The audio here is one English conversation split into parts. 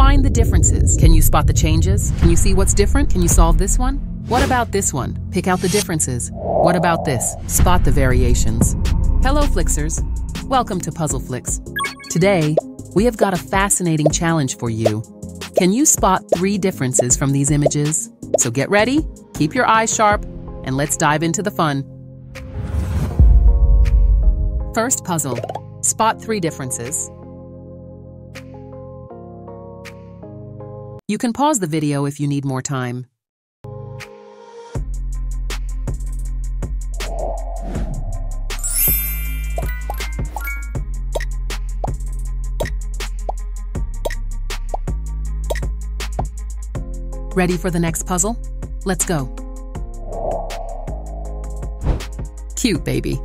Find the differences. Can you spot the changes? Can you see what's different? Can you solve this one? What about this one? Pick out the differences. What about this? Spot the variations. Hello, Flixers. Welcome to PuzzleFlix. Today, we have got a fascinating challenge for you. Can you spot three differences from these images? So get ready, keep your eyes sharp, and let's dive into the fun. First puzzle. Spot three differences. You can pause the video if you need more time. Ready for the next puzzle? Let's go. Cute, baby.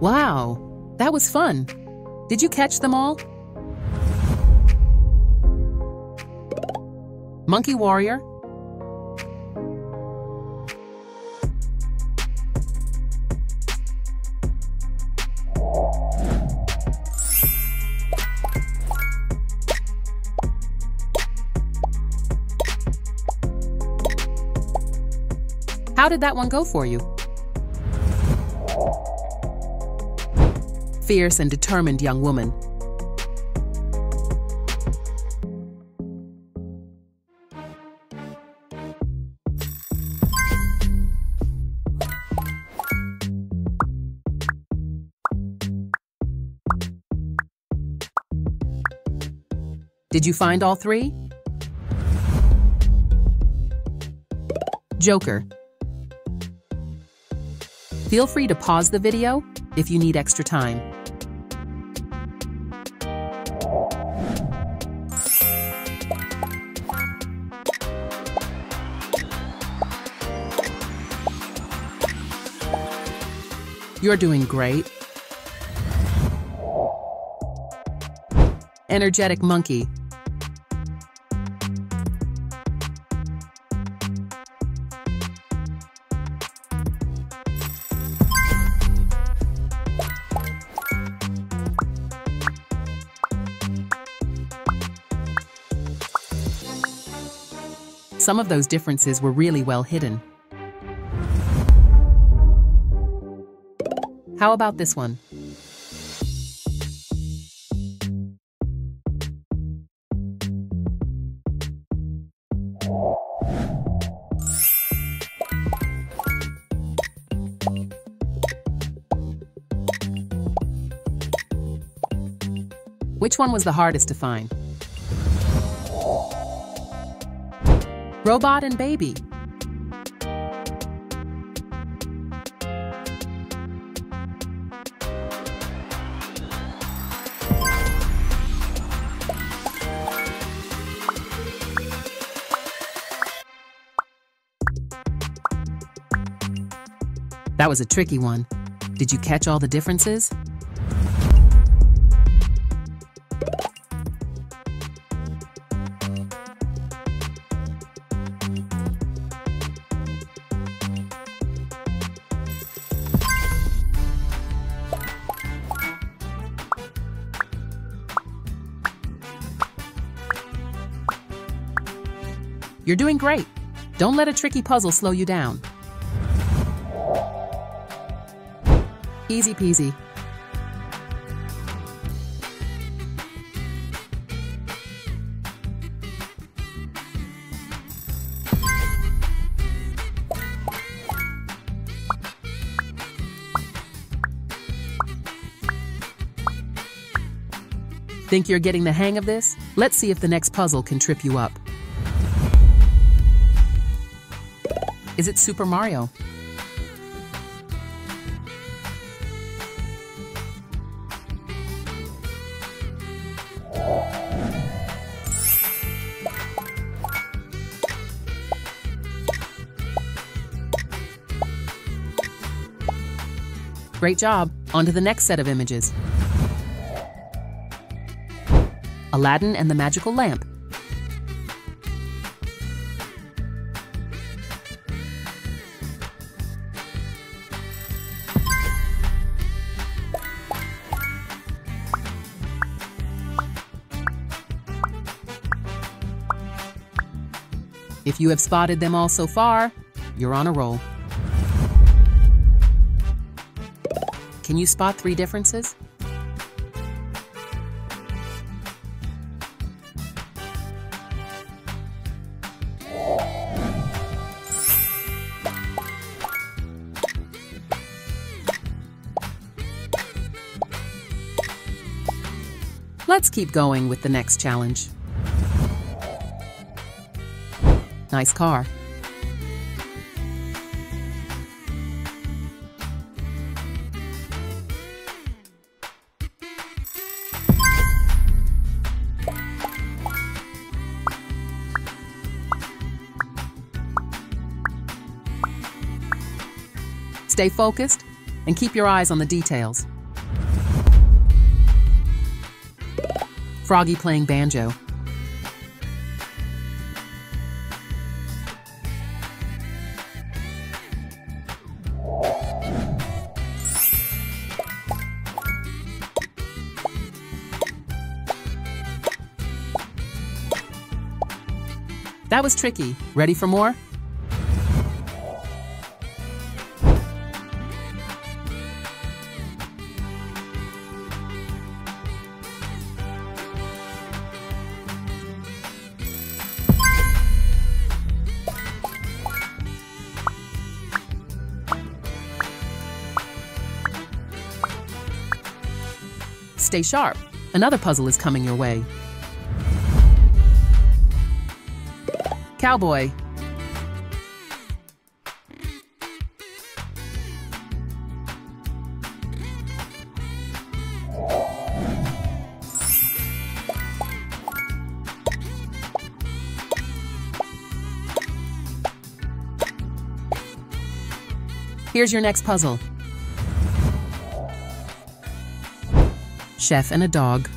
Wow, that was fun. Did you catch them all? Monkey Warrior. How did that one go for you? Fierce and determined young woman. Did you find all three? Joker. Feel free to pause the video if you need extra time. You're doing great. Energetic monkey. Some of those differences were really well hidden. How about this one? Which one was the hardest to find? Robot and Baby. That was a tricky one. Did you catch all the differences? You're doing great. Don't let a tricky puzzle slow you down. Easy peasy. Think you're getting the hang of this? Let's see if the next puzzle can trip you up. Is it Super Mario? Great job. On to the next set of images. Aladdin and the Magical Lamp. If you have spotted them all so far, you're on a roll. Can you spot three differences? Let's keep going with the next challenge. Nice car. Stay focused and keep your eyes on the details. Froggy playing banjo. That was tricky. Ready for more? Stay sharp. Another puzzle is coming your way. Cowboy. Here's your next puzzle. Chef and a dog.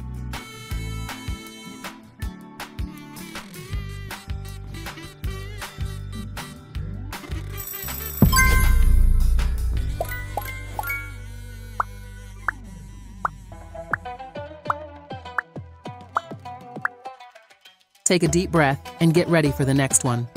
Take a deep breath and get ready for the next one.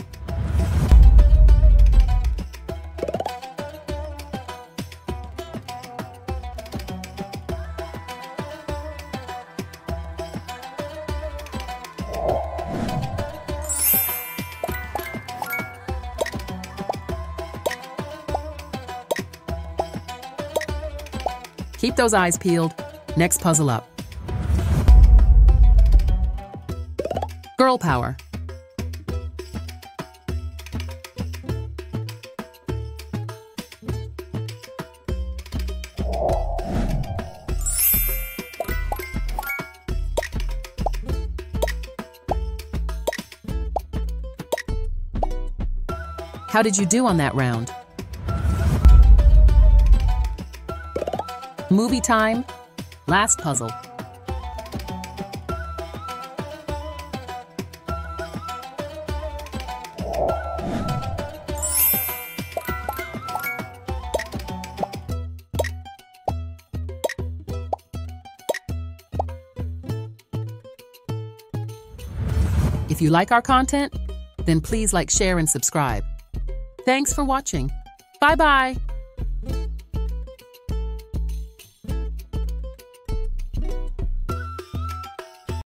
Keep those eyes peeled. Next puzzle up. Girl power. How did you do on that round? Movie time. Last puzzle. If you like our content, then please like, share, and subscribe. Thanks for watching. Bye bye.